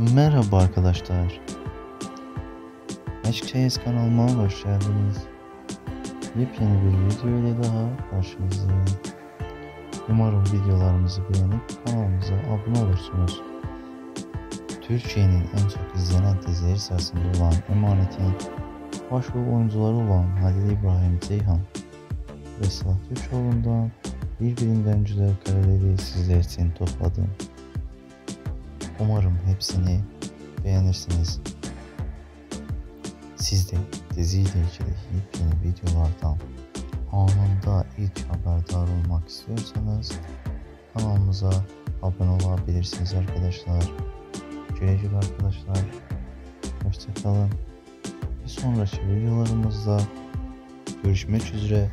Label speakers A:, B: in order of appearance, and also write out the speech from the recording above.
A: Merhaba arkadaşlar. Aşk Çayız kanalıma hoş geldiniz. Yepyeni bir video ile daha karşınızdayım. Umarım videolarımızı beğenip kanalımıza abone olursunuz. Türkiye'nin en çok izlenen dizileri sırasında olan Emanet'in başrol oyuncuları olan Halil İbrahim Ceyhan ve Sıla Türkoğlu'ndan birbirinden güzel kareleri sizler için topladım. Umarım hepsini beğenirsiniz. Siz de diziyle ilgili yepyeni videolardan anında ilk haberdar olmak istiyorsanız kanalımıza abone olabilirsiniz arkadaşlar. Güle güle arkadaşlar. Hoşçakalın. Bir sonraki videolarımızda görüşmek üzere.